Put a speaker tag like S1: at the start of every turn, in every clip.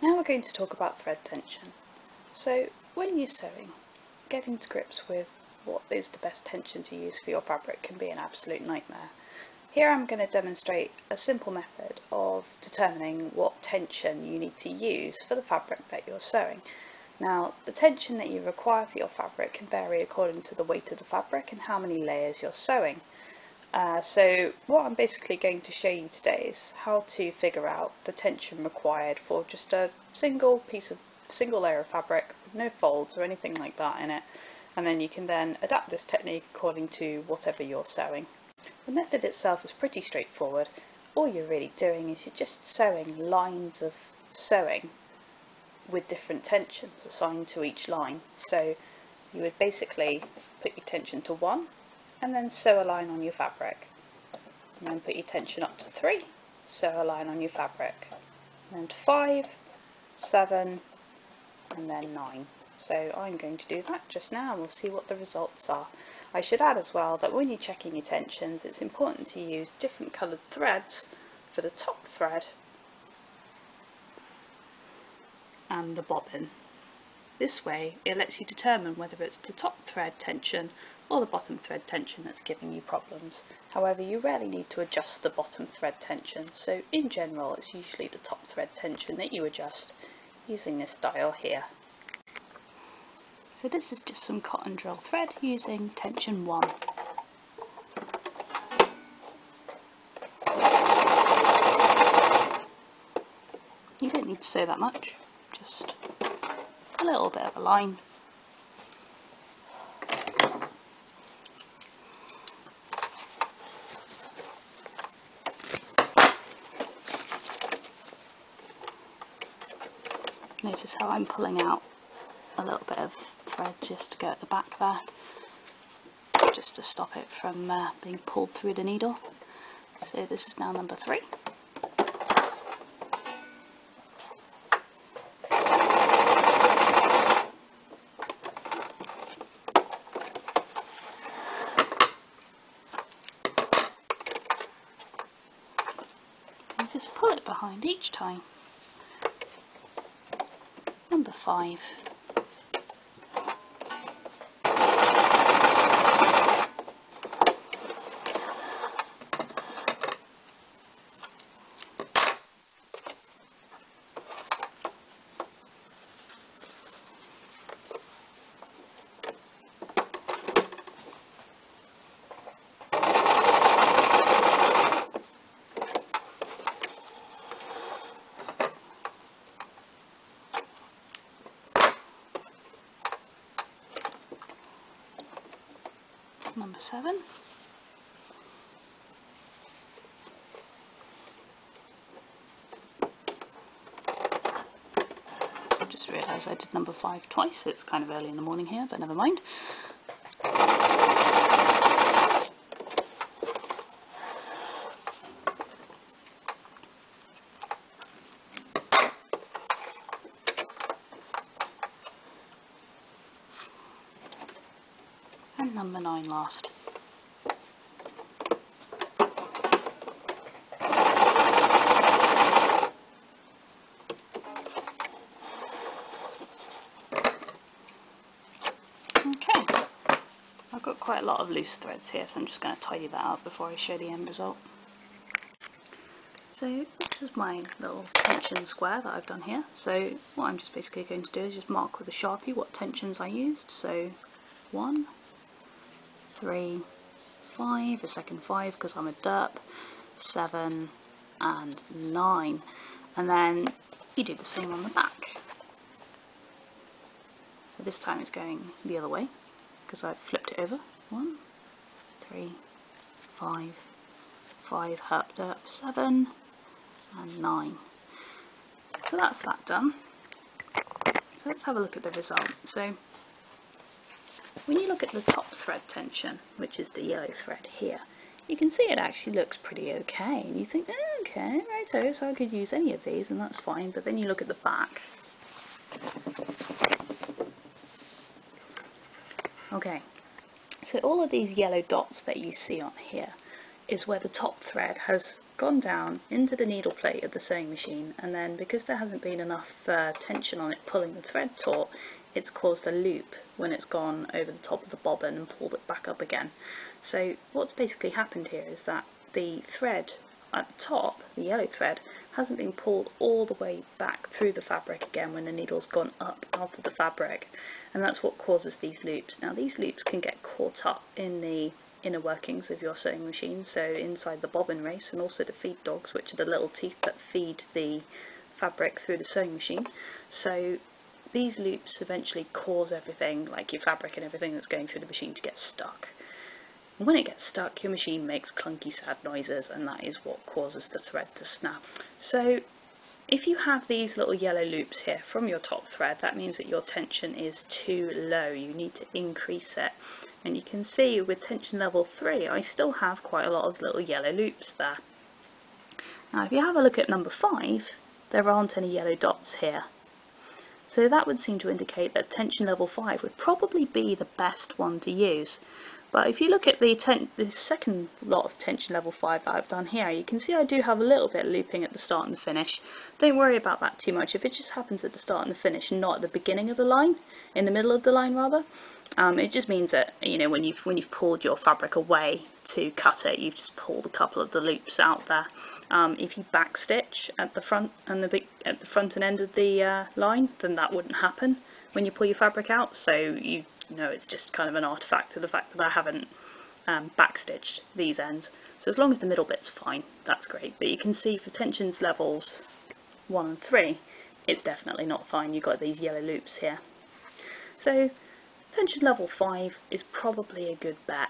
S1: Now we're going to talk about thread tension. So when you're sewing, getting to grips with what is the best tension to use for your fabric can be an absolute nightmare. Here I'm going to demonstrate a simple method of determining what tension you need to use for the fabric that you're sewing. Now the tension that you require for your fabric can vary according to the weight of the fabric and how many layers you're sewing. Uh, so what I'm basically going to show you today is how to figure out the tension required for just a single piece of single layer of fabric with no folds or anything like that in it and then you can then adapt this technique according to whatever you're sewing. The method itself is pretty straightforward. All you're really doing is you're just sewing lines of sewing with different tensions assigned to each line. So you would basically put your tension to 1 and then sew a line on your fabric. And then put your tension up to 3, sew a line on your fabric. And then to 5, 7 and then 9. So I'm going to do that just now and we'll see what the results are. I should add as well that when you're checking your tensions it's important to use different coloured threads for the top thread and the bobbin. This way it lets you determine whether it's the top thread tension or the bottom thread tension that's giving you problems. However, you rarely need to adjust the bottom thread tension, so in general it's usually the top thread tension that you adjust using this dial here. So this is just some cotton drill thread using tension 1. You don't need to sew that much, just a little bit of a line How I'm pulling out a little bit of thread just to go at the back there, just to stop it from uh, being pulled through the needle. So this is now number three. Just pull it behind each time five. number seven. I just realised I did number five twice, it's kind of early in the morning here, but never mind. and number 9 last. Okay, I've got quite a lot of loose threads here so I'm just going to tidy that up before I show the end result. So this is my little tension square that I've done here. So what I'm just basically going to do is just mark with a sharpie what tensions I used. So one, three, five, a second five because I'm a derp, seven and nine. And then you do the same on the back. So this time it's going the other way because I've flipped it over. One, three, five, five, herp, up, seven and nine. So that's that done. So let's have a look at the result. So when you look at the top thread tension, which is the yellow thread here, you can see it actually looks pretty okay. And you think, oh, okay, right, so, so I could use any of these and that's fine. But then you look at the back. Okay, so all of these yellow dots that you see on here is where the top thread has gone down into the needle plate of the sewing machine and then because there hasn't been enough uh, tension on it pulling the thread taut it's caused a loop when it's gone over the top of the bobbin and pulled it back up again. So what's basically happened here is that the thread at the top, the yellow thread, hasn't been pulled all the way back through the fabric again when the needle's gone up out of the fabric and that's what causes these loops. Now these loops can get caught up in the inner workings of your sewing machine, so inside the bobbin race and also the feed dogs, which are the little teeth that feed the fabric through the sewing machine. So these loops eventually cause everything, like your fabric and everything that's going through the machine to get stuck. And when it gets stuck, your machine makes clunky sad noises and that is what causes the thread to snap. So if you have these little yellow loops here from your top thread, that means that your tension is too low. You need to increase it. And you can see with tension level 3, I still have quite a lot of little yellow loops there. Now if you have a look at number 5, there aren't any yellow dots here. So that would seem to indicate that tension level 5 would probably be the best one to use. But if you look at the, the second lot of tension level 5 that I've done here, you can see I do have a little bit looping at the start and the finish. Don't worry about that too much. If it just happens at the start and the finish, not at the beginning of the line, in the middle of the line rather, um, it just means that you know when you've when you've pulled your fabric away to cut it, you've just pulled a couple of the loops out there. Um, if you backstitch at the front and the at the front and end of the uh, line, then that wouldn't happen when you pull your fabric out. So you know it's just kind of an artifact of the fact that I haven't um, backstitched these ends. So as long as the middle bit's fine, that's great. But you can see for tensions levels one and three, it's definitely not fine. You've got these yellow loops here. So tension level 5 is probably a good bet.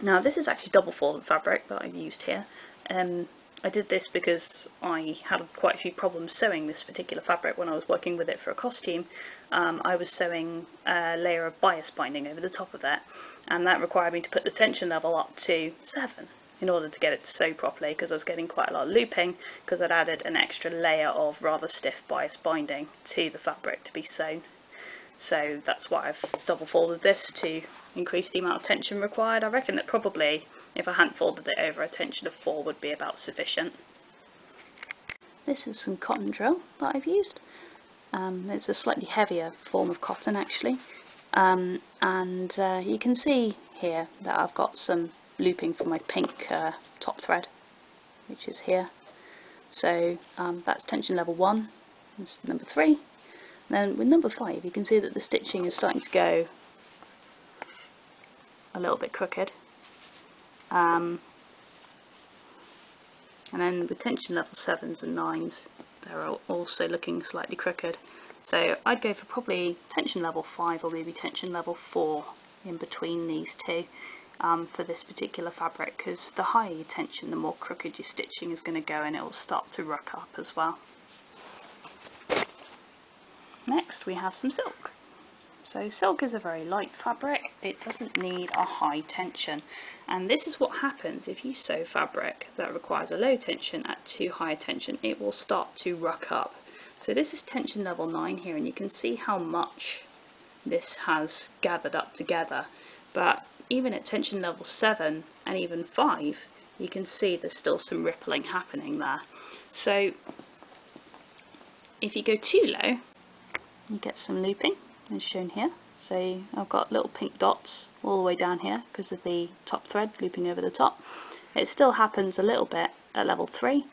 S1: Now this is actually double folded fabric that I've used here. Um, I did this because I had quite a few problems sewing this particular fabric when I was working with it for a costume. Um, I was sewing a layer of bias binding over the top of that and that required me to put the tension level up to 7 in order to get it to sew properly because I was getting quite a lot of looping because I'd added an extra layer of rather stiff bias binding to the fabric to be sewn so that's why I've double folded this to increase the amount of tension required. I reckon that probably if I hadn't folded it over a tension of 4 would be about sufficient. This is some cotton drill that I've used. Um, it's a slightly heavier form of cotton actually um, and uh, you can see here that I've got some looping for my pink uh, top thread which is here so um, that's tension level 1, this is number 3 then with number 5 you can see that the stitching is starting to go a little bit crooked. Um, and then the tension level 7s and 9s they're also looking slightly crooked. So I'd go for probably tension level 5 or maybe tension level 4 in between these two um, for this particular fabric because the higher your tension the more crooked your stitching is going to go and it will start to ruck up as well. Next we have some silk. So silk is a very light fabric, it doesn't need a high tension. And this is what happens if you sew fabric that requires a low tension at too high a tension, it will start to ruck up. So this is tension level 9 here and you can see how much this has gathered up together. But even at tension level 7 and even 5 you can see there's still some rippling happening there. So if you go too low you get some looping as shown here so I've got little pink dots all the way down here because of the top thread looping over the top it still happens a little bit at level 3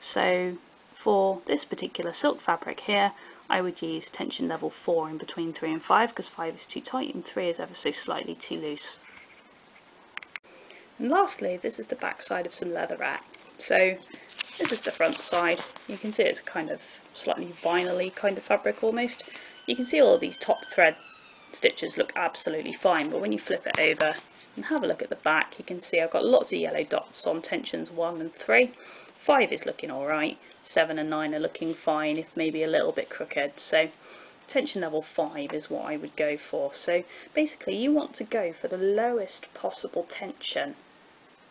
S1: so for this particular silk fabric here I would use tension level 4 in between 3 and 5 because 5 is too tight and 3 is ever so slightly too loose. And lastly this is the back side of some leatherette. So this is the front side. You can see it's kind of slightly vinyl kind of fabric almost. You can see all these top thread stitches look absolutely fine, but when you flip it over and have a look at the back, you can see I've got lots of yellow dots on tensions 1 and 3. 5 is looking alright, 7 and 9 are looking fine, if maybe a little bit crooked, so tension level 5 is what I would go for. So basically you want to go for the lowest possible tension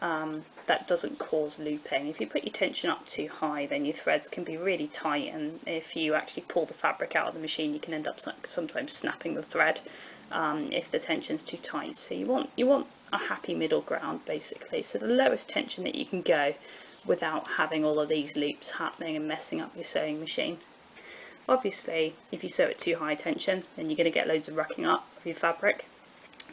S1: um, that doesn't cause looping. If you put your tension up too high then your threads can be really tight and if you actually pull the fabric out of the machine you can end up sometimes snapping the thread um, if the tension's too tight. So you want, you want a happy middle ground basically. So the lowest tension that you can go without having all of these loops happening and messing up your sewing machine. Obviously, if you sew at too high tension, then you're going to get loads of rucking up of your fabric.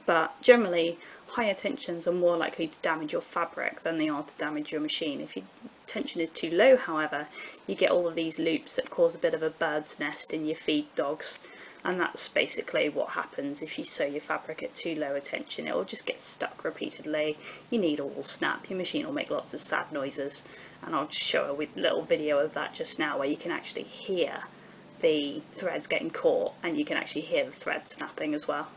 S1: But generally, higher tensions are more likely to damage your fabric than they are to damage your machine. If your tension is too low, however, you get all of these loops that cause a bit of a bird's nest in your feed dogs. And that's basically what happens if you sew your fabric at too low a tension. It will just get stuck repeatedly. Your needle will snap, your machine will make lots of sad noises. And I'll just show a little video of that just now where you can actually hear the threads getting caught and you can actually hear the thread snapping as well.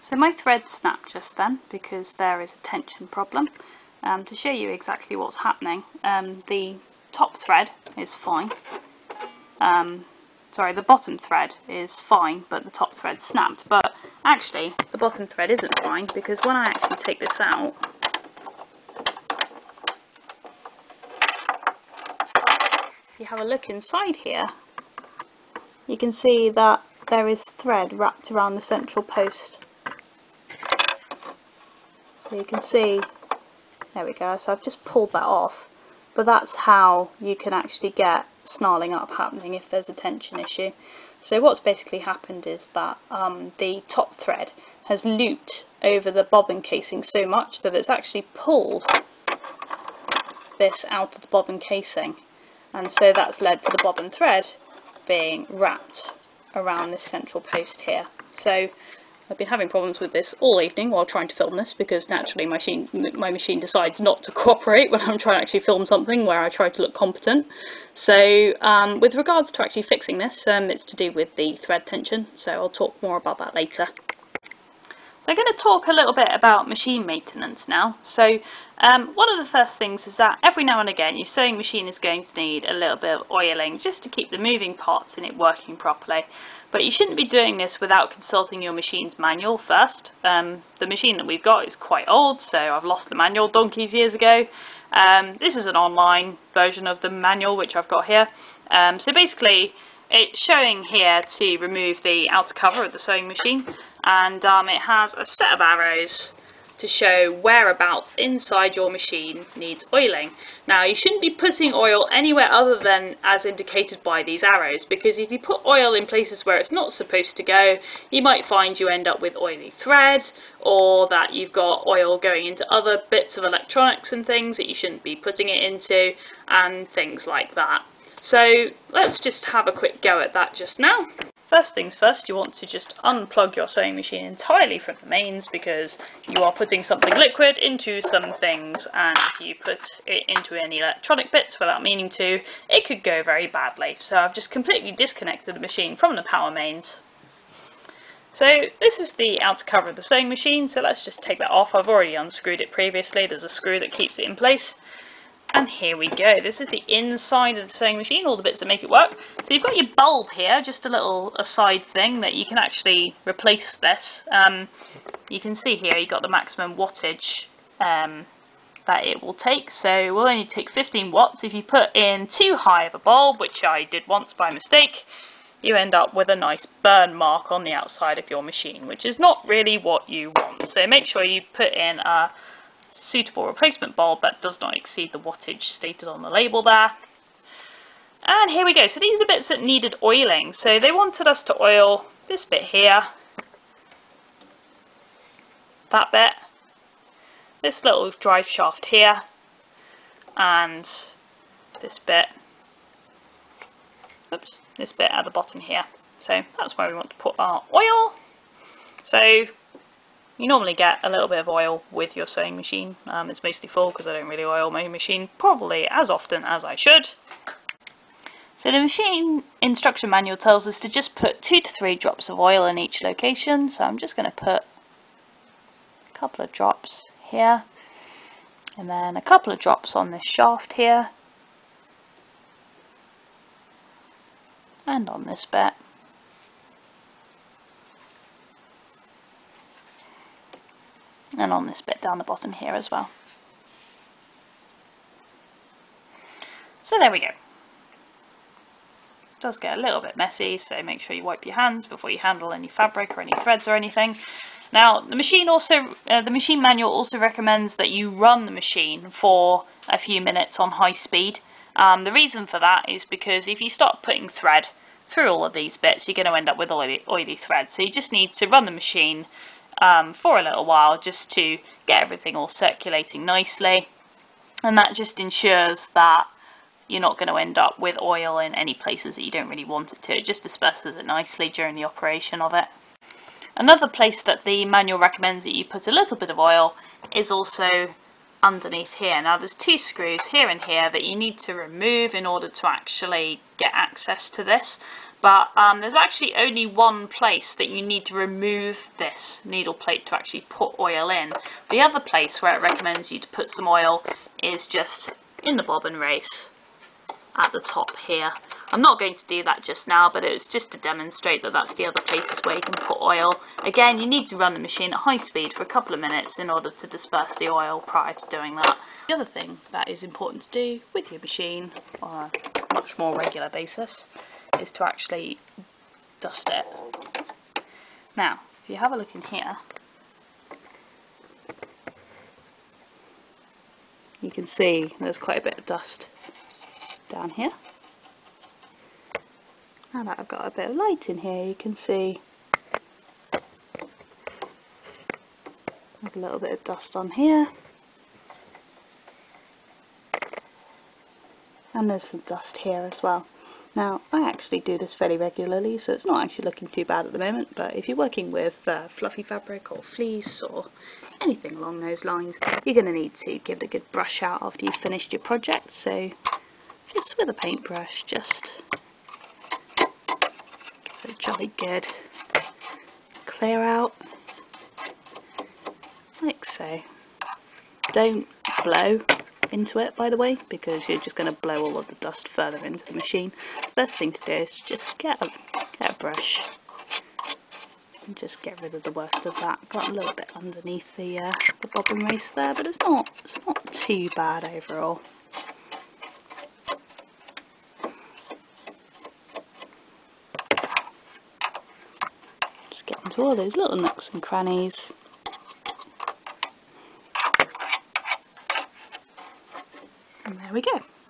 S1: So my thread snapped just then because there is a tension problem. Um, to show you exactly what's happening, um, the top thread is fine um, sorry, the bottom thread is fine, but the top thread snapped. But actually, the bottom thread isn't fine because when I actually take this out, if you have a look inside here, you can see that there is thread wrapped around the central post. So you can see, there we go, so I've just pulled that off, but that's how you can actually get snarling up happening if there's a tension issue. So what's basically happened is that um, the top thread has looped over the bobbin casing so much that it's actually pulled this out of the bobbin casing and so that's led to the bobbin thread being wrapped around this central post here. So I've been having problems with this all evening while trying to film this because naturally my machine, my machine decides not to cooperate when I'm trying to actually film something where I try to look competent. So um, with regards to actually fixing this, um, it's to do with the thread tension, so I'll talk more about that later. So I'm going to talk a little bit about machine maintenance now. So um, one of the first things is that every now and again your sewing machine is going to need a little bit of oiling just to keep the moving parts in it working properly. But you shouldn't be doing this without consulting your machine's manual first. Um, the machine that we've got is quite old, so I've lost the manual donkeys years ago. Um, this is an online version of the manual which I've got here. Um, so basically it's showing here to remove the outer cover of the sewing machine and um, it has a set of arrows to show whereabouts inside your machine needs oiling. Now you shouldn't be putting oil anywhere other than as indicated by these arrows because if you put oil in places where it's not supposed to go you might find you end up with oily thread or that you've got oil going into other bits of electronics and things that you shouldn't be putting it into and things like that. So let's just have a quick go at that just now. First things first, you want to just unplug your sewing machine entirely from the mains because you are putting something liquid into some things and if you put it into any electronic bits without meaning to, it could go very badly. So I've just completely disconnected the machine from the power mains. So this is the outer cover of the sewing machine, so let's just take that off. I've already unscrewed it previously, there's a screw that keeps it in place. And here we go. This is the inside of the sewing machine, all the bits that make it work. So you've got your bulb here, just a little aside thing that you can actually replace this. Um, you can see here you've got the maximum wattage um, that it will take. So it will only take 15 watts. If you put in too high of a bulb, which I did once by mistake, you end up with a nice burn mark on the outside of your machine, which is not really what you want. So make sure you put in a suitable replacement bulb that does not exceed the wattage stated on the label there. And here we go. So these are bits that needed oiling. So they wanted us to oil this bit here, that bit, this little drive shaft here, and this bit, oops, this bit at the bottom here. So that's where we want to put our oil. So you normally get a little bit of oil with your sewing machine. Um, it's mostly full because I don't really oil my machine probably as often as I should. So the machine instruction manual tells us to just put two to three drops of oil in each location. So I'm just going to put a couple of drops here and then a couple of drops on this shaft here and on this bit. And on this bit down the bottom here as well. So there we go. It does get a little bit messy, so make sure you wipe your hands before you handle any fabric or any threads or anything. Now, the machine also, uh, the machine manual also recommends that you run the machine for a few minutes on high speed. Um, the reason for that is because if you start putting thread through all of these bits, you're going to end up with oily, oily thread. So you just need to run the machine um, for a little while just to get everything all circulating nicely. And that just ensures that you're not going to end up with oil in any places that you don't really want it to. It just disperses it nicely during the operation of it. Another place that the manual recommends that you put a little bit of oil is also underneath here. Now there's two screws here and here that you need to remove in order to actually get access to this. But um, there's actually only one place that you need to remove this needle plate to actually put oil in. The other place where it recommends you to put some oil is just in the bobbin race at the top here. I'm not going to do that just now, but it's just to demonstrate that that's the other places where you can put oil. Again, you need to run the machine at high speed for a couple of minutes in order to disperse the oil prior to doing that. The other thing that is important to do with your machine on a much more regular basis is to actually dust it. Now, if you have a look in here, you can see there's quite a bit of dust down here. That I've got a bit of light in here, you can see there's a little bit of dust on here. And there's some dust here as well. Now, I actually do this fairly regularly, so it's not actually looking too bad at the moment, but if you're working with uh, fluffy fabric or fleece or anything along those lines, you're going to need to give it a good brush out after you've finished your project, so just with a paintbrush, just give it a jolly good clear out, like so. Don't blow into it by the way because you're just going to blow all of the dust further into the machine. Best thing to do is just get a, get a brush and just get rid of the worst of that. Got a little bit underneath the, uh, the bobbin race there but it's not, it's not too bad overall. Just get into all those little nooks and crannies. And there we go.